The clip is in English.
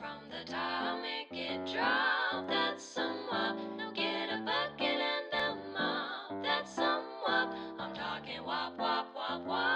from the tile, make it drop. That's some wop. Now get a bucket and a mop. That's some wop. I'm talking wop, wop, wop, wop.